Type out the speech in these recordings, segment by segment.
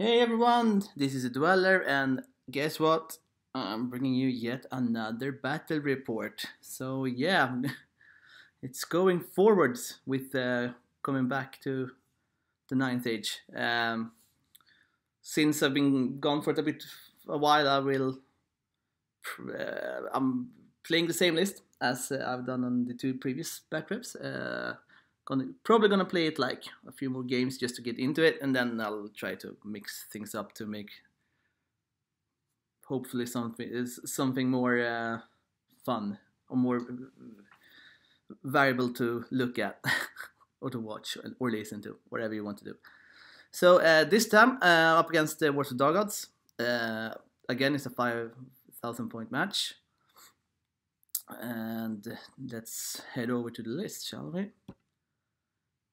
Hey everyone, this is Dweller, and guess what? I'm bringing you yet another battle report. So, yeah, it's going forwards with uh, coming back to the ninth age. Um, since I've been gone for a bit a while, I will. Uh, I'm playing the same list as uh, I've done on the two previous bat reps. Uh, gonna probably gonna play it like a few more games just to get into it, and then I'll try to mix things up to make hopefully something is something more uh, fun or more variable to look at or to watch or listen to, whatever you want to do. So uh, this time uh, up against the Wars of Dark Gods. Uh, again, it's a 5,000 point match. And let's head over to the list, shall we?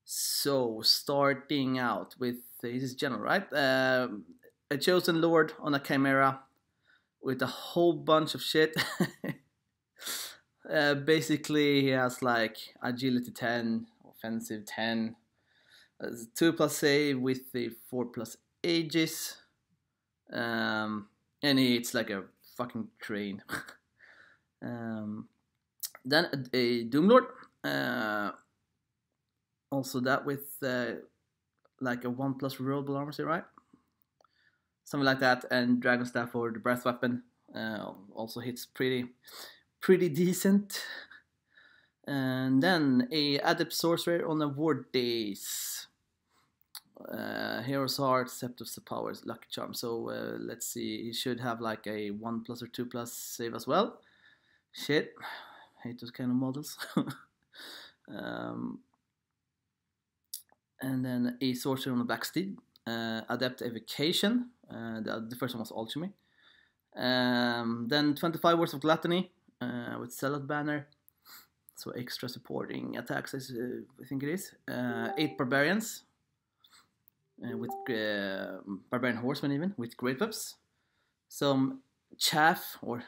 So, starting out with this is general, right? Um, a chosen lord on a chimera with a whole bunch of shit. uh, basically, he has like agility 10, offensive 10, uh, 2 plus save with the 4 plus aegis, um, and it's like a fucking train. um, then a, a Doomlord. Uh, also that with uh, like a one plus rollable armor, right? Something like that, and Dragon Staff or the Breath Weapon uh, also hits pretty, pretty decent. And then a Adept Sorcerer on award days. Uh, Hero's Heart, Scepters of the Powers, Lucky Charm. So uh, let's see, he should have like a 1 plus or 2 plus save as well. Shit, hate those kind of models. um, and then a sorcerer on the backsteed, uh, adept evocation. Uh, the, the, first one was alchemy. Um, then 25 words of gluttony uh, with zealot banner, so extra supporting attacks. Uh, I think it is uh, eight barbarians uh, with barbarian horsemen even with great whips. Some chaff, or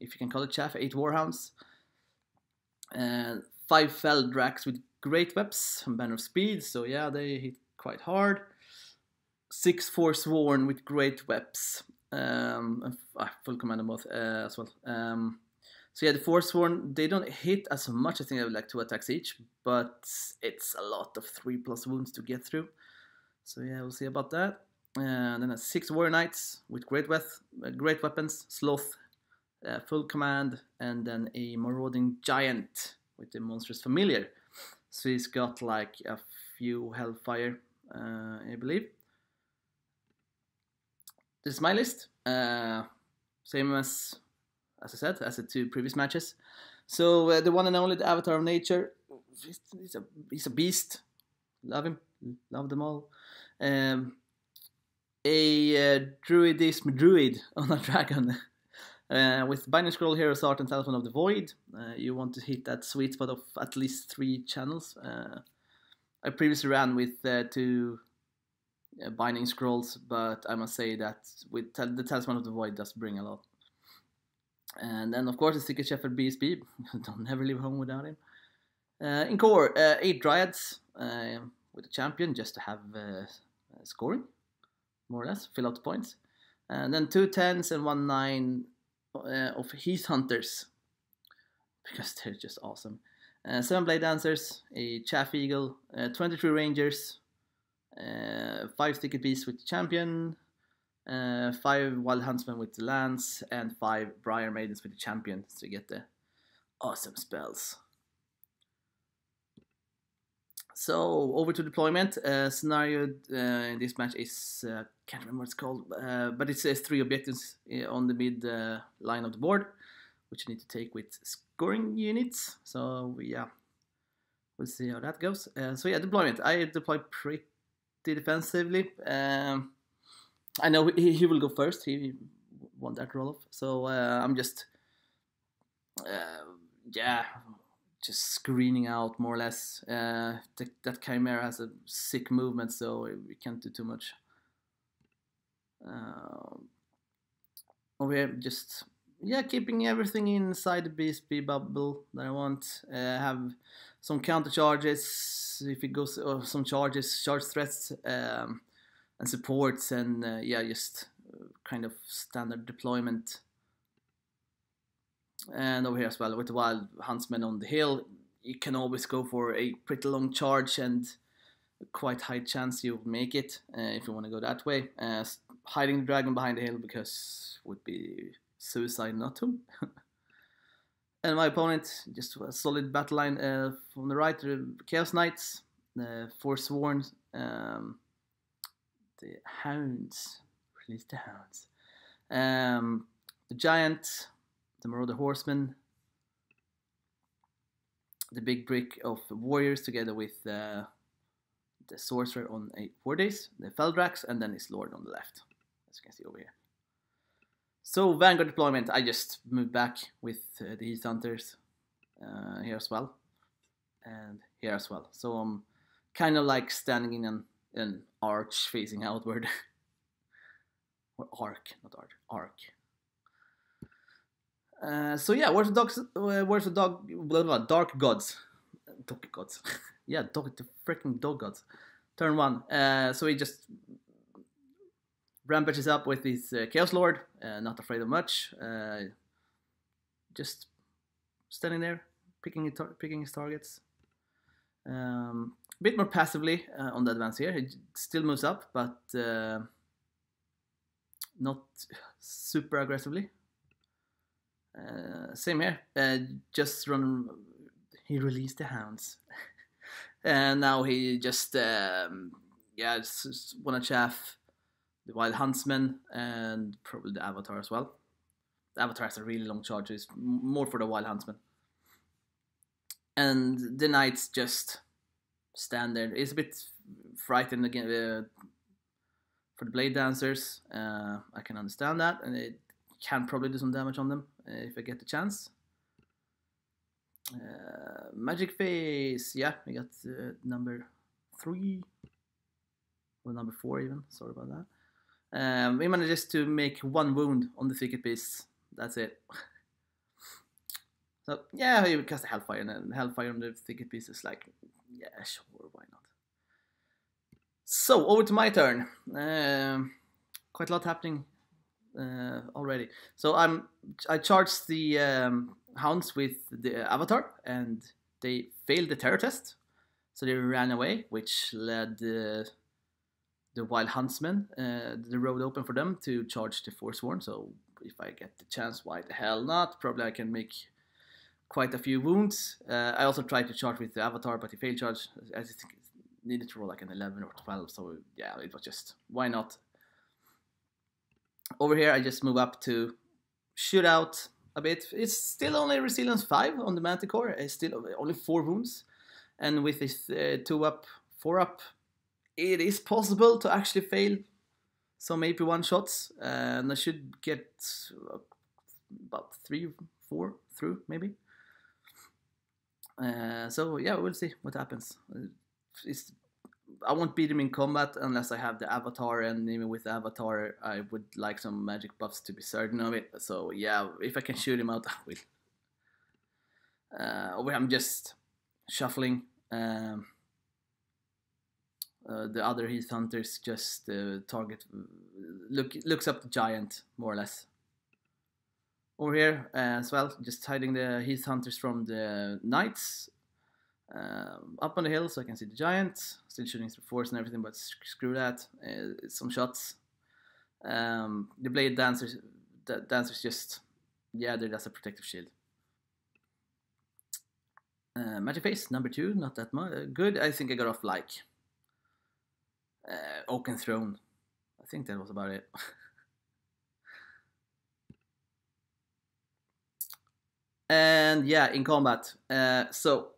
if you can call it chaff, eight warhounds. five Feldraks with great webs and banner of speed, so yeah, they hit quite hard. Six Forsworn with great webs, um, ah, full command of both uh, as well. Um, so yeah, the Forsworn they don't hit as much. I think they have like two attacks each, but it's a lot of three plus wounds to get through. So yeah, we'll see about that. And then a six Warrior Knights with great, weath, uh, great weapons, Sloth, uh, full command, and then a Marauding Giant with the Monstrous Familiar. So he's got like a few Hellfire, uh, I believe. This is my list. Uh, same as, as I said, as the two previous matches. So uh, the one and only, Avatar of Nature. He's, he's, a he's a beast. Love him. Love them all. Um, a uh, druidism druid on a dragon. Uh, with Binding Scroll, Hero's Heart, and Talisman of the Void, uh, you want to hit that sweet spot of at least three channels. Uh, I previously ran with uh, two uh, Binding Scrolls, but I must say that with the Talisman of the Void does bring a lot. And then, of course, the Secret Shepherd BSB. Don't never leave home without him. Uh, in core, eight Dryads with a champion just to have scoring, more or less, fill out the points. And then two tens and one nine of Heath Hunters because they're just awesome. Uh, seven Blade Dancers, a Chaff Eagle, uh, 23 Rangers, uh, five Thicket Beasts with the Champion, uh, five Wild Huntsmen with the Lance, and five Briar Maidens with the Champion to get the awesome spells. So over to deployment. Uh, scenario uh, in this match is uh, can't remember what it's called, uh, but it says three objectives uh, on the mid uh, line of the board, which you need to take with scoring units. So yeah, we'll see how that goes. so yeah, deployment. I deploy pretty defensively. Um, I know he, he will go first. He won that roll off. So I'm just yeah just screening out more or less. Uh, that Chimera has a sick movement, so we can't do too much. Uh, over here, just yeah, keeping everything inside the BSB bubble that I want. Uh, have some counter charges if it goes, or some charges, charge threats. Um, and supports and uh, yeah, just uh, kind of standard deployment. And over here as well with the wild huntsman on the hill, you can always go for a pretty long charge and quite high chance you'll make it uh, if you want to go that way. Uh, hiding the dragon behind the hill because would be suicide not to. and my opponent just a solid battle line uh, from the right, the Chaos Knights, the Forsworn, um, the Hounds, release the Hounds, um, the Giant, the Marauder Horseman, the big brick of warriors together with uh, the sorcerer on a four days, the Feldraks, and then his lord on the left, as you can see over here. So Vanguard deployment, I just moved back with uh, the Heath Hunters uh, here as well, and here as well. So I'm kind of like standing in an, an arch facing outward, or arc, not arch, arc. Uh, so yeah, where's the dogs? Uh, where's the dog? Blah, blah, dark gods, dog gods. yeah, dog, the freaking dog gods. Turn one. Uh, so he just rampages up with his uh, Chaos Lord, uh, not afraid of much. Uh, just standing there, picking his, picking his targets. Um, a bit more passively uh, on the advance here. He still moves up, but uh, not super aggressively. Same here. just run. He released the hounds, and now he just um, yeah just wanna chaff the Wild Huntsman, and probably the Avatar as well. The Avatar has a really long charge, so it's more for the Wild Huntsman. And the Knights just stand there. It's a bit frightened again uh, for the Blade Dancers. Uh, I can understand that, and it can probably do some damage on them uh, if I get the chance. Uh, Magic Phase, yeah, we got uh, number three, or number four even. Sorry about that. Um, we manages to make one wound on the thicket beast. That's it. so yeah, you cast a Hellfire and Hellfire on the thicket beast is like, yeah, sure, why not? So over to my turn. Um, quite a lot happening uh, already. So I'm I charged the um, hounds with the avatar, and they failed the terror test. So they ran away, which led uh, the wild huntsmen, uh, the road open for them to charge the forsworn. So if I get the chance, why the hell not? Probably I can make quite a few wounds. Uh, I also tried to charge with the avatar, but he failed charge. I think needed to roll like an 11 or 12. So yeah, it was just why not. Over here, I just move up to shoot out a bit. It's still only resilience 5 on the manticore. It's still only 4 wounds. And with this uh, 2 up, 4 up, it is possible to actually fail some AP1 shots, and I should get about three, four through maybe. Uh, so yeah, we'll see what happens. It's, I won't beat him in combat unless I have the avatar, and even with avatar, I would like some magic buffs to be certain of it. So yeah, if I can shoot him out, I will. Uh, I'm just shuffling. Um, uh, the other Heath Hunters just uh, target look looks up the giant more or less. Over here uh, as well, just hiding the Heath Hunters from the Knights. Um, up on the hill so I can see the giant. Still shooting through force and everything, but screw that. Uh, some shots. Um, the blade dancers, the dancers just yeah, they're just a protective shield. Uh, Magic Phase number two, not that much. Good. I think I got off like uh, Oaken Throne. I think that was about it. and yeah, in combat. Uh, so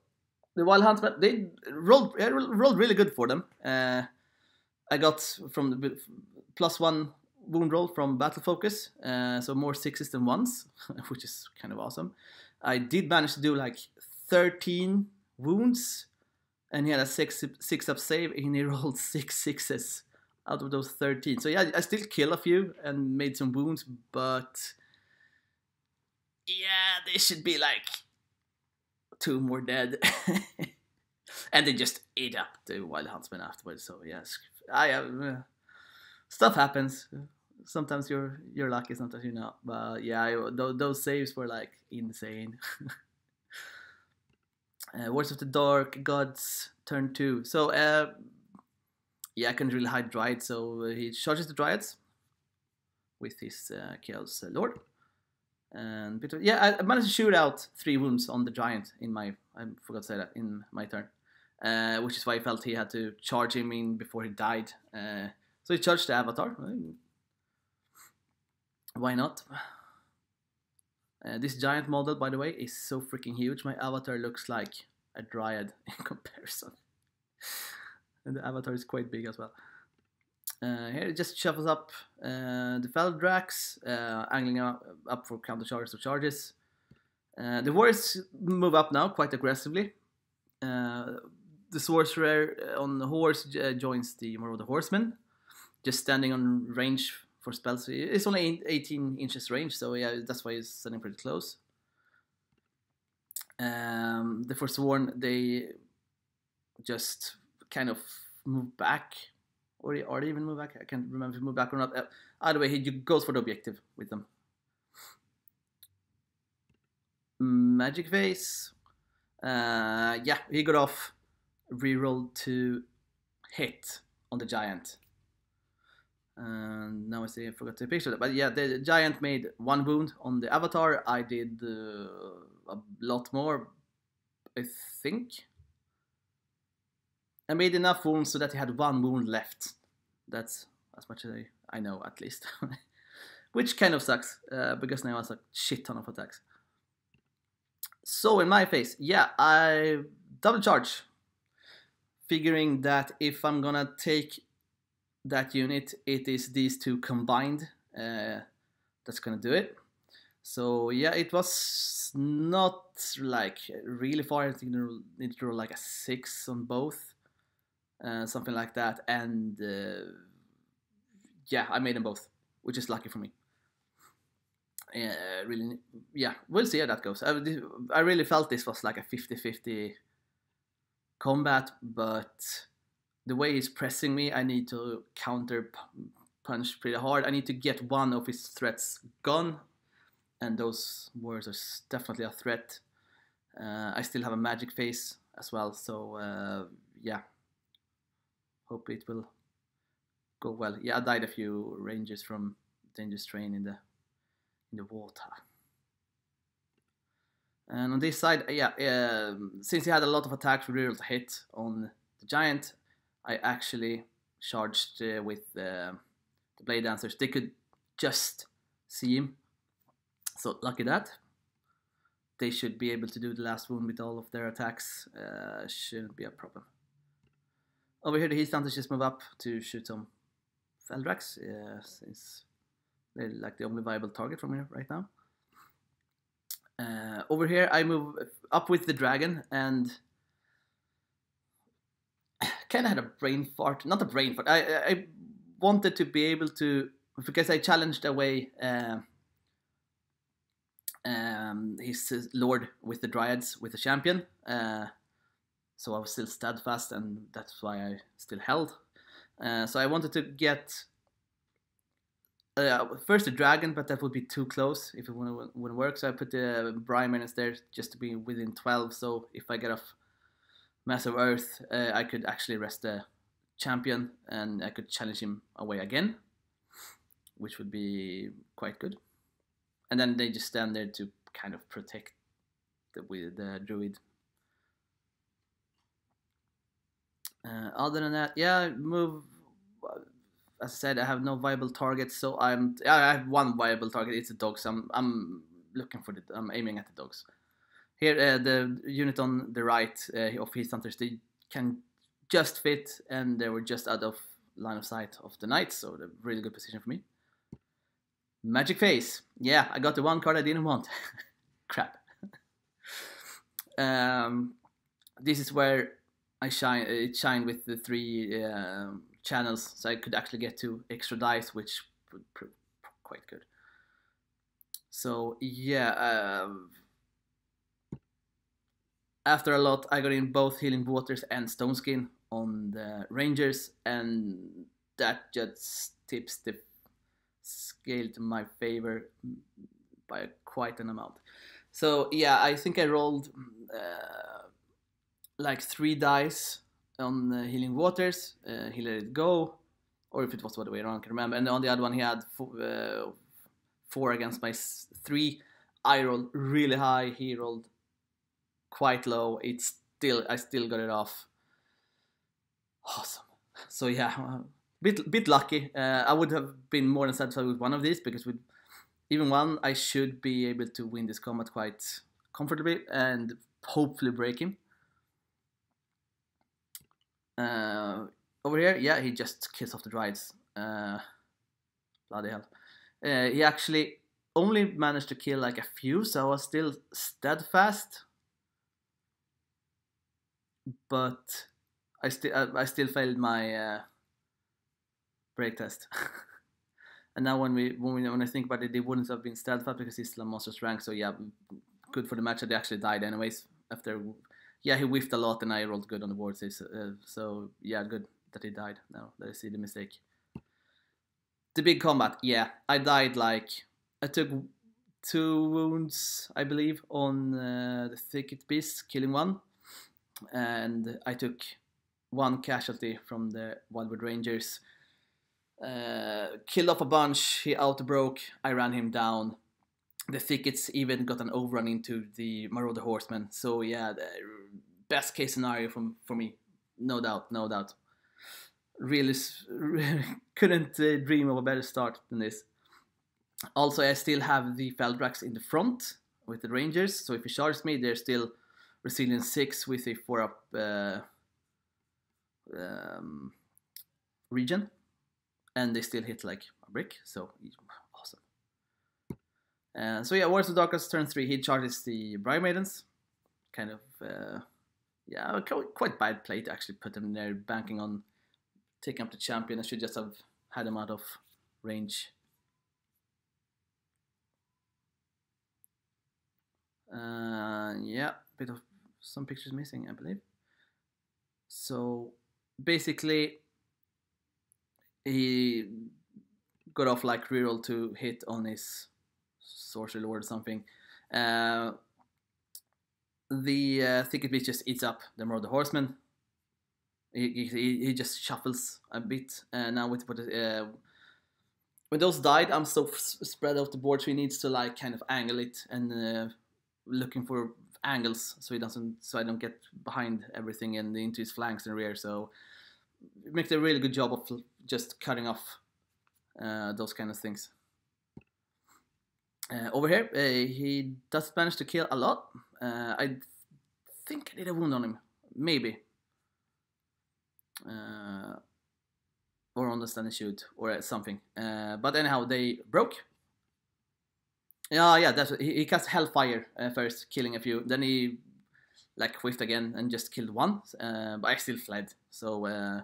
the Wild Huntsman, they rolled rolled really good for them. Uh, I got from the plus one wound roll from Battle Focus, uh, so more sixes than ones, which is kind of awesome. I did manage to do like 13 wounds and he had a six six up save, and he rolled six sixes out of those 13. So yeah, I still kill a few and made some wounds, but yeah, they should be like two more dead. and they just ate up the wild huntsman afterwards. So yes, I. Uh, stuff happens. Sometimes you're you're lucky, sometimes you're not. But yeah, I, those saves were like insane. uh, Wars of the Dark Gods turn two. So uh, yeah, I can really hide Dryad. So he charges the Dryads with his uh, Chaos Lord. And yeah, I managed to shoot out three wounds on the giant in my I forgot to say that in my turn, uh, which is why I felt he had to charge him in before he died. Uh, so he charged the avatar. Why not? Uh, this giant model, by the way, is so freaking huge. My avatar looks like a dryad in comparison, and the avatar is quite big as well. Uh, here it just shuffles up uh, the Feldraks, uh, angling up, up for counter charges or charges. Uh, the warriors move up now quite aggressively. Uh, the sorcerer on the horse joins the Marauder Horseman, just standing on range for spells. It's only 18 inches range, so yeah, that's why he's standing pretty close. Um, the Forsworn, they just kind of move back or, they, or even move back. I can't remember if move back or not. Uh, either way, he goes for the objective with them. Magic phase. Uh, yeah, he got off. Reroll to hit on the giant. And now I see I forgot to picture that. But yeah, the giant made one wound on the avatar. I did uh, a lot more, I think. I made enough wounds so that he had one wound left. That's as much as I, I know, at least. Which kind of sucks, uh, because now has a shit ton of attacks. So in my face, yeah, I double charge. Figuring that if I'm gonna take that unit, it is these two combined uh, that's gonna do it. So yeah, it was not like really far. I think I need to roll like a six on both. Uh, something like that. And uh, yeah, I made them both, which is lucky for me. Uh, really, yeah, we'll see how that goes. I, I really felt this was like a 50 50 combat, but the way he's pressing me, I need to counter punch pretty hard. I need to get one of his threats gone, and those words are definitely a threat. Uh, I still have a magic phase as well, so uh, yeah, hope it will go well. Yeah, I died a few ranges from Dangerous Terrain in the in the water. And on this side, yeah, um, since he had a lot of attacks, we to hit on the giant. I actually charged uh, with uh, the blade dancers. They could just see him, so lucky that. They should be able to do the last wound with all of their attacks. Uh, shouldn't be a problem. Over here, the Heath Hunters just move up to shoot some Feldraks, uh, since they're like the only viable target from here right now. Uh, over here, I move up with the dragon and kind of had a brain fart. Not a brain fart. I, I wanted to be able to because I challenged away uh, um, his lord with the dryads with the champion. Uh, so I was still steadfast, and that's why I still held. Uh, so I wanted to get uh, first a dragon, but that would be too close if it wouldn't, wouldn't work. So I put the Briar Maidens there just to be within 12. So if I get off Master of Earth, uh, I could actually rest the champion and I could challenge him away again, which would be quite good. And then they just stand there to kind of protect the, the druid Uh, other than that, yeah, move. As I said, I have no viable targets, so I'm. I have one viable target. It's the dogs. I'm. I'm looking for the. I'm aiming at the dogs. Here, uh, the unit on the right uh, of his hunters, they can just fit, and they were just out of line of sight of the knights, so they're really good position for me. Magic phase. Yeah, I got the one card I didn't want. Crap. um, this is where I shine it shined with the three uh, channels, so I could actually get two extra dice, which would prove quite good. So yeah, uh, after a lot, I got in both Healing Waters and Stone Skin on the Rangers, and that just tips the scale to my favor by quite an amount. So yeah, I think I rolled uh, like three dice on Healing Waters. Uh, he let it go, or if it was the other way around, I can remember. And on the other one, he had four, uh, four against my three. I rolled really high. He rolled quite low. It's still I still got it off. Awesome. So yeah, bit bit lucky. Uh, I would have been more than satisfied with one of these because with even one, I should be able to win this combat quite comfortably and hopefully break him. Uh, over here, yeah, he just kills off the Dryads. Uh, bloody hell. Uh, he actually only managed to kill like a few, so I was still steadfast. But I still I, I still failed my uh, break test. and now when we when we when I think about it, they wouldn't have been steadfast because he's still a monster's rank. So yeah, good for the match that they actually died anyways after yeah, he whiffed a lot and I rolled good on the board. So, uh, so yeah, good that he died. Now let us see the mistake. The big combat, yeah, I died like I took two wounds, I believe, on uh, the thicket beast, killing one, and I took one casualty from the Wildwood Rangers. Uh, killed off a bunch. He outbroke. I ran him down the thickets even got an overrun into the Marauder Horsemen. So yeah, the best case scenario from for me, no doubt, no doubt. Really, couldn't uh, dream of a better start than this. Also, I still have the Feldraks in the front with the Rangers. So if he charges me, they're still resilience six with a four up uh, um, region, and they still hit like a brick. So uh, so yeah, Warriors of Darkness turn three. He charges the Briar Maidens. Kind of, uh, yeah, quite bad play to actually put them there, banking on taking up the champion. I should just have had him out of range. Uh, yeah, bit of some pictures missing, I believe. So basically, he got off like reroll to hit on his sorcery lord or something. Uh, the uh, thicket beast just eats up the Marauder Horseman. He, he, he just shuffles a bit. Uh, now with what uh, when those died, I'm so spread out the board, so he needs to like kind of angle it and uh, looking for angles so he doesn't so I don't get behind everything and into his flanks and rear. So it makes a really good job of just cutting off uh, those kind of things. Uh, over here, uh, he does manage to kill a lot. Uh, I think I did a wound on him, maybe. Uh, or on the standing shoot, or something. Uh, but anyhow, they broke. Yeah, yeah, that's he, he cast Hellfire uh, first, killing a few. Then he like whiffed again and just killed one. but I still fled, so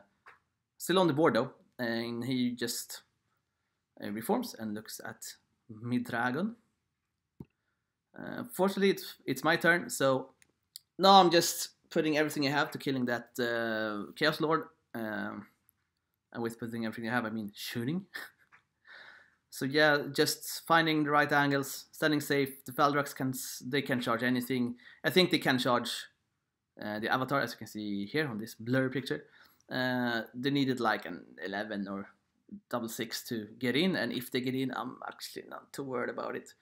still on the board though. And he just reforms and looks at Mid-Dragon. Uh, fortunately, it's, it's my turn, so now I'm just putting everything I have to killing that uh, Chaos Lord. Um, and with putting everything I have, I mean shooting. so yeah, just finding the right angles, standing safe. The Feldraks can they can charge anything. I think they can charge uh, the Avatar, as you can see here on this blurry picture. Uh, they needed like an 11 or double six to get in, and if they get in, I'm actually not too worried about it.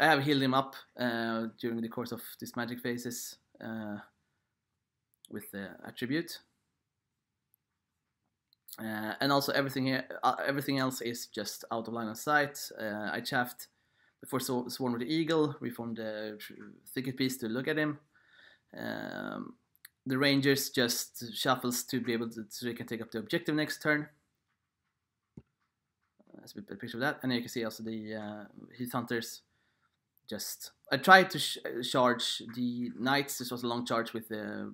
I have healed him up uh, during the course of these magic phases uh, with the attribute. Uh, and also everything uh, everything else is just out of line of sight. Uh, I chaffed the Sworn with the Eagle, We reformed the Thicket Beast to look at him. Um, the Rangers just shuffles to be able to, so they can take up the objective next turn as a picture of that. And you can see also the uh, Heath Hunters. Just I tried to sh charge the Knights. This was a long charge with the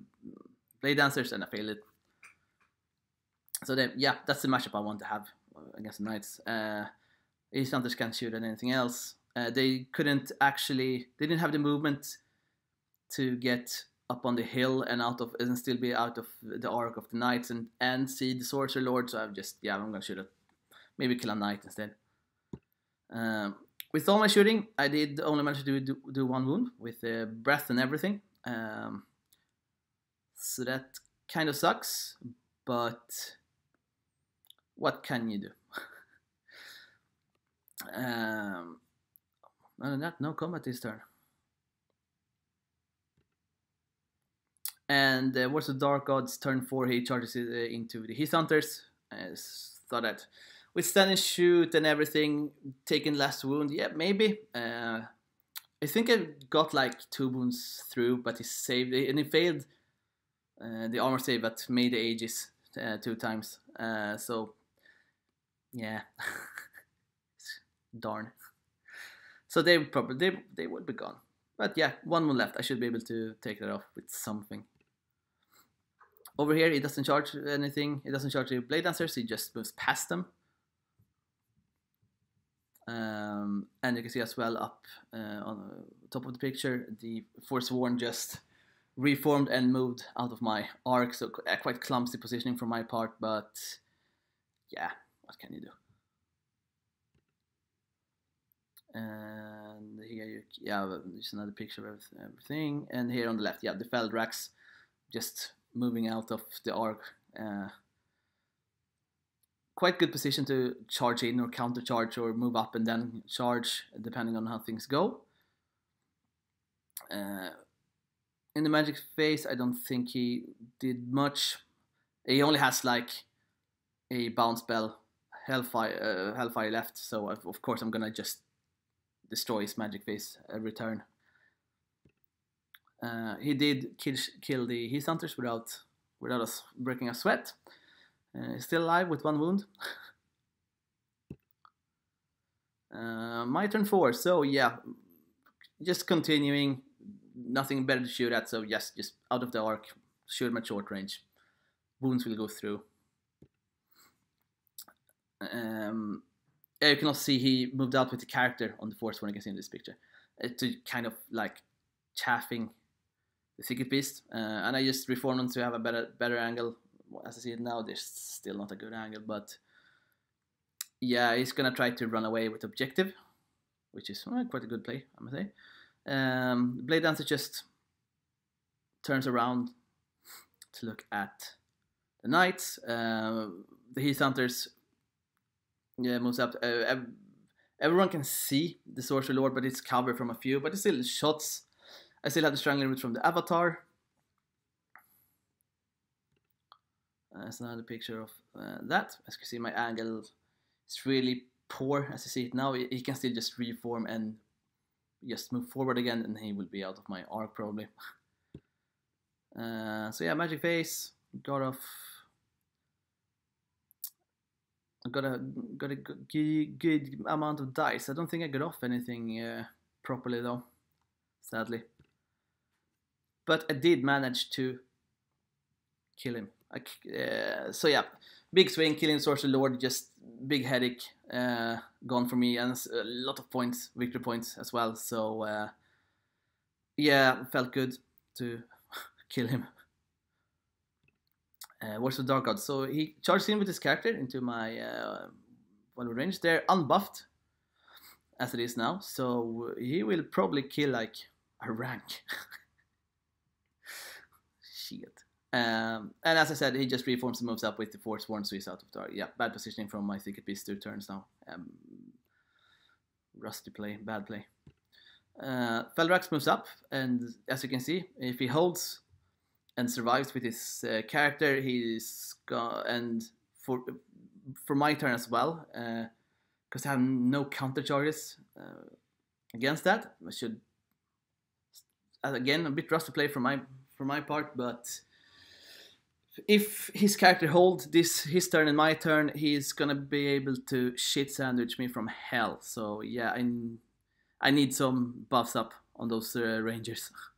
Blade Dancers, and I failed it. So then, yeah, that's the matchup I want to have against the Knights. Uh, Heath Hunters can't shoot at anything else. Uh, they couldn't actually. They didn't have the movement to get up on the hill and out of and still be out of the arc of the knights and and see the sorcerer lord. So I'm just yeah, I'm gonna shoot it maybe kill a knight instead. Um, with all my shooting, I did only manage to do, do, one wound with uh, breath and everything. Um, so that kind of sucks, but what can you do? um, other than that, no combat this turn. And uh, what's the Dark Gods turn 4, he charges it, uh, into the Heath Hunters. I thought that with stand and shoot and everything, taking last wound, yeah, maybe. Uh, I think I got like two wounds through, but he saved it, and he failed uh, the armor save at made the aegis uh, two times. Uh, so, yeah, darn. So they probably they they would be gone. But yeah, one more left. I should be able to take that off with something. Over here, he doesn't charge anything. He doesn't charge the blade dancers. He just moves past them. Um, and you can see as well up uh, on top of the picture, the Forsworn just reformed and moved out of my arc. So quite clumsy positioning from my part, but yeah, what can you do? and here you yeah another picture of everything. And here on the left yeah the Feldraks just moving out of the arc uh, quite good position to charge in or counter charge or move up and then charge depending on how things go. Uh, in the magic phase I don't think he did much. He only has like a bounce spell hellfire uh, hellfire left so of course I'm gonna just destroy his Magic Phase every turn. Uh, he did kill, kill the Heath Hunters without without us breaking a sweat. Uh, still alive with one wound. uh, my turn four. So yeah, just continuing. Nothing better to shoot at. So yes, just out of the arc, shoot him at short range. Wounds will go through. Um, you can also see he moved out with the character on the fourth one you can see in this picture uh, to kind of like chaffing the Thicket Beast. Uh, and I just reformed them to have a better better angle. As I see it now, there's still not a good angle, but yeah, he's gonna try to run away with objective, which is well, quite a good play, I must say. Um, Blade Dancer just turns around to look at the knights. Uh, the Heath Hunters yeah, up. Uh, everyone can see the Sorcerer Lord, but it's covered from a few. But it's still shots. I still have the Strangling Root from the Avatar. Uh, that's another picture of uh, that. As you can see, my angle is really poor. As you see it now, he can still just reform and just move forward again, and he will be out of my arc probably. Uh, so yeah, Magic Phase, God of got a got a good, good amount of dice. I don't think I got off anything uh, properly though, sadly. But I did manage to kill him. I, uh, so yeah, big swing, killing Sorcerer Lord, just big headache uh, gone for me, and a lot of points, victory points as well. So uh, yeah, felt good to kill him uh, Wars of Dark Gods. So he charged in with his character into my uh, one range. They're unbuffed as it is now, so he will probably kill like a rank. Shit. Um, and as I said, he just reforms and moves up with the Force Forsworn, so he's out of target. Yeah, bad positioning from my Thicket Beast two turns now. Um, rusty play, bad play. Uh, Feldraks moves up, and as you can see, if he holds and survives with his uh, character. He's got and for for my turn as well, because uh, I have no counter charges uh, against that. I should again a bit rusty play from my for my part, but if his character holds this his turn and my turn, he's gonna be able to shit sandwich me from hell. So yeah, I I need some buffs up on those uh, rangers.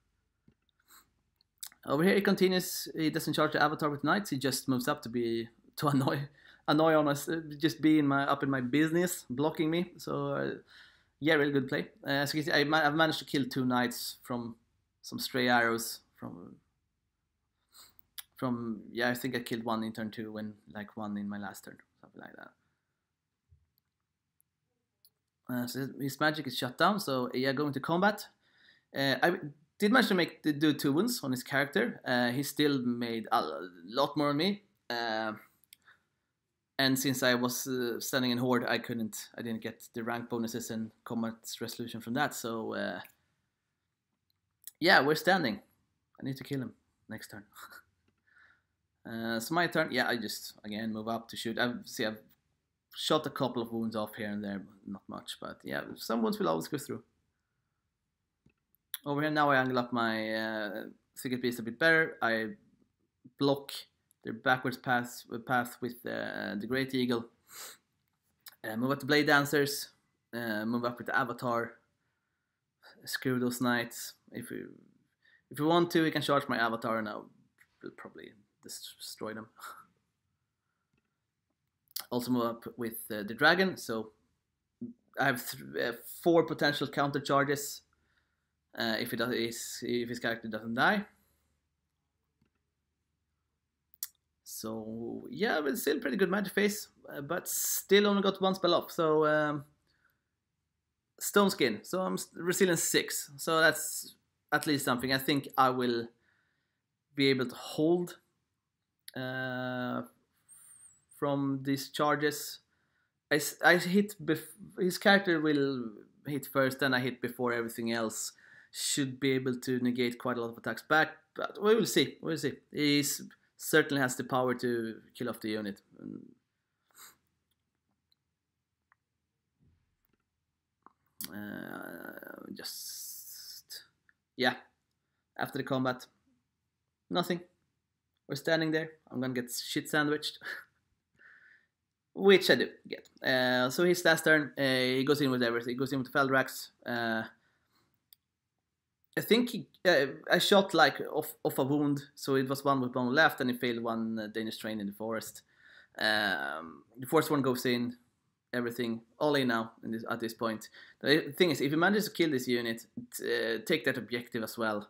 Over here, he continues. He doesn't charge the avatar with knights. He just moves up to be to annoy annoy on us, uh, just be in my up in my business, blocking me. So uh, yeah, really good play. Uh, as you can see, I, have managed to kill two knights from some stray arrows from from yeah. I think I killed one in turn two and like one in my last turn, something like that. Uh, so his magic is shut down. So yeah, going to combat. Uh, I did manage to make do two wounds on his character. Uh, he still made a lot more on me. Uh, and since I was uh, standing in horde, I couldn't. I didn't get the rank bonuses and combat resolution from that. So uh, yeah, we're standing. I need to kill him next turn. uh, so my turn. Yeah, I just again move up to shoot. I see. I've shot a couple of wounds off here and there, not much, but yeah, some wounds will always go through. Over here now I angle up my uh, Beast a bit better. I block the backwards path, path with uh, the Great Eagle. Uh, move up the Blade Dancers. Uh, move up with the Avatar. Screw those knights. If you if you want to, you can charge my Avatar and I'll probably destroy them. also move up with uh, the dragon. So I have uh, four potential counter charges uh, if it does if his character doesn't die. So yeah, but still pretty good magic phase, uh, but still only got one spell off. So um, stone skin. So I'm resilience six. So that's at least something. I think I will be able to hold uh, from these charges. I, I hit his character will hit first, then I hit before everything else. Should be able to negate quite a lot of attacks back, but we will see. We'll see. He certainly has the power to kill off the unit. Uh, just yeah. After the combat, nothing. We're standing there. I'm gonna get shit sandwiched. which I do get. Uh, so his last turn, uh, he goes in with everything. He goes in with Feldraks. I think he, uh, I shot like off, off a wound, so it was one with bone left, and he failed one uh, dangerous terrain in the forest. Um, the first one goes in, everything all in now this, at this point. The thing is, if he manages to kill this unit, uh, take that objective as well,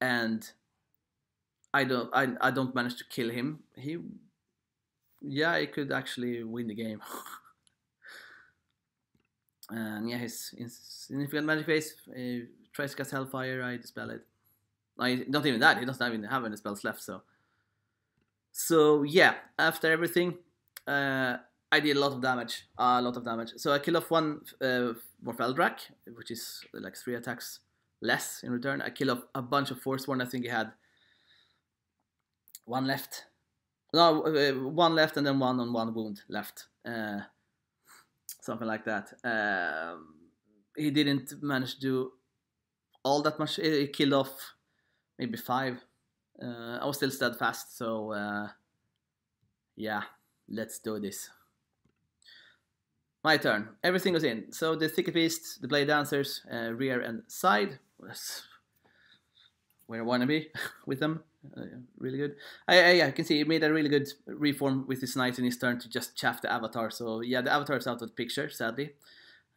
and I don't I, I don't manage to kill him, he yeah, he could actually win the game. and yeah, his significant magic phase uh, to Hellfire, I dispel it. I not even that, he doesn't even have any spells left, so. So yeah, after everything, uh, I did a lot of damage, a lot of damage. So I kill off one uh, more Feldrak, which is like three attacks less in return. I kill off a bunch of Forsworn. I think he had one left no, uh, one left and then one on one wound left. Uh, something like that. Um, he didn't manage to do all that much. It killed off maybe five. Uh, I was still steadfast, so uh, yeah, let's do this. My turn. Everything was in. So the Thicket Beast, the Blade Dancers, uh, rear and side. Where I want to be with them. Uh, really good. I, I, yeah, I can see he made a really good reform with his knight in his turn to just chaff the avatar. So yeah, the avatar is out of the picture, sadly.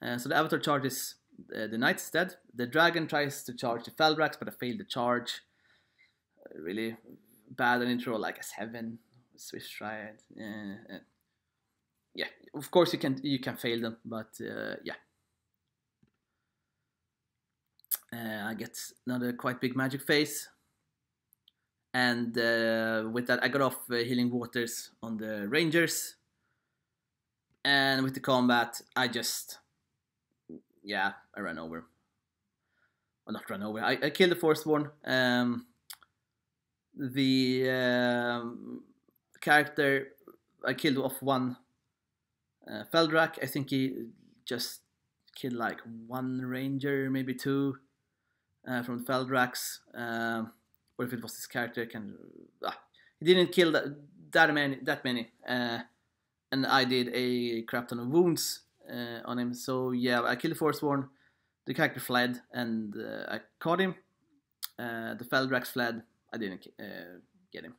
Uh, so the avatar charges uh, the knight instead. The dragon tries to charge the Feldraks, but I failed the charge. Uh, really bad an intro, like a seven. Triad. Uh, yeah, of course you can you can fail them, but uh, yeah. I get another quite big magic phase and uh, with that I got off uh, healing waters on the rangers and with the combat I just yeah I ran over. Well not run over. I, I killed the Forsworn um, the um, character I killed off one uh, Feldrak. I think he just killed like one ranger maybe two uh, from Feldraks um, or if it was his character can ah, he didn't kill that that many that many uh, and I did a crap ton of wounds uh, on him. So yeah I killed the Forsworn the character fled and uh, I caught him. Uh, the Feldraks fled. I didn't uh, get him.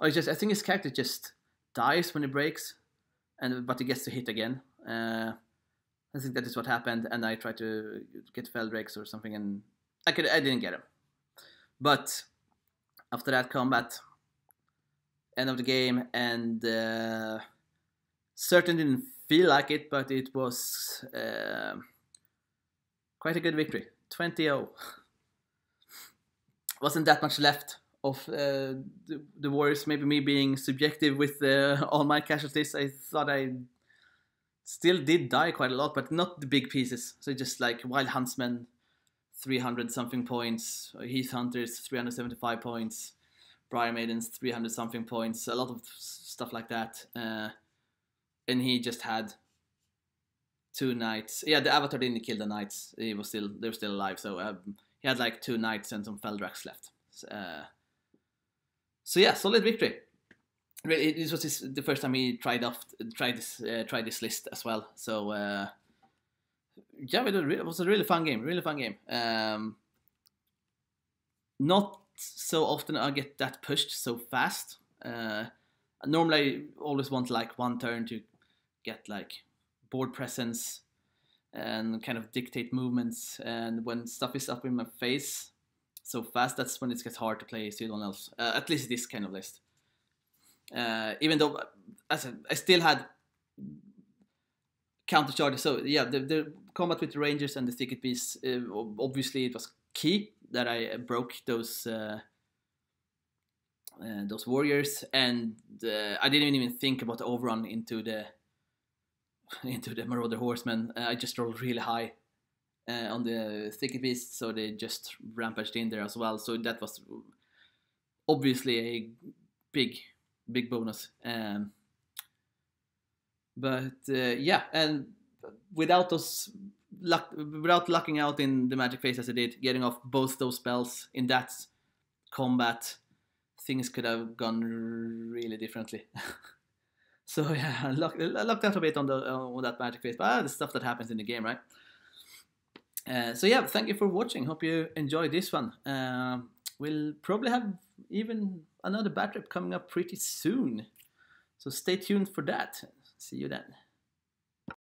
Oh just I think his character just dies when he breaks and but he gets to hit again. Uh, I think that is what happened and I tried to get Feldraks or something and I could I didn't get him. But after that combat, end of the game, and uh, certainly didn't feel like it, but it was uh, quite a good victory. 20-0. Wasn't that much left of uh, the, the, Warriors. Maybe me being subjective with uh, all my casualties. I thought I still did die quite a lot, but not the big pieces. So just like Wild Huntsman, 300 something points, Heath Hunters, 375 points, Briar Maidens, 300 something points, a lot of stuff like that. Uh, and he just had two knights. Yeah, the Avatar didn't kill the knights. He was still they were still alive. So um, he had like two knights and some Feldraks left. Uh, so yeah, solid victory. Really, This was his, the first time he tried off tried this uh, tried this list as well. So uh, yeah, it was a really fun game. Really fun game. Um, not so often I get that pushed so fast. Uh, normally, I always want like one turn to get like board presence and kind of dictate movements. And when stuff is up in my face so fast, that's when it gets hard to play Citadel Elves. Uh, at least this kind of list. Uh, even though, as I, I still had counter charges. So yeah, the, the combat with the Rangers and the Thicket Beasts, uh, obviously it was key that I broke those uh, uh, those warriors, and uh, I didn't even think about the overrun into the into the Marauder Horsemen. Uh, I just rolled really high uh, on the Thicket Beasts, so they just rampaged in there as well. So that was obviously a big big bonus. Um, but uh, yeah, and without those luck, without lucking out in the magic phase as I did, getting off both those spells in that combat, things could have gone really differently. so yeah, I lucked, out a bit on the uh, on that magic phase, but ah, the stuff that happens in the game, right? Uh, so yeah, thank you for watching. Hope you enjoyed this one. Uh, we'll probably have even another bat rep coming up pretty soon. So stay tuned for that. See you then.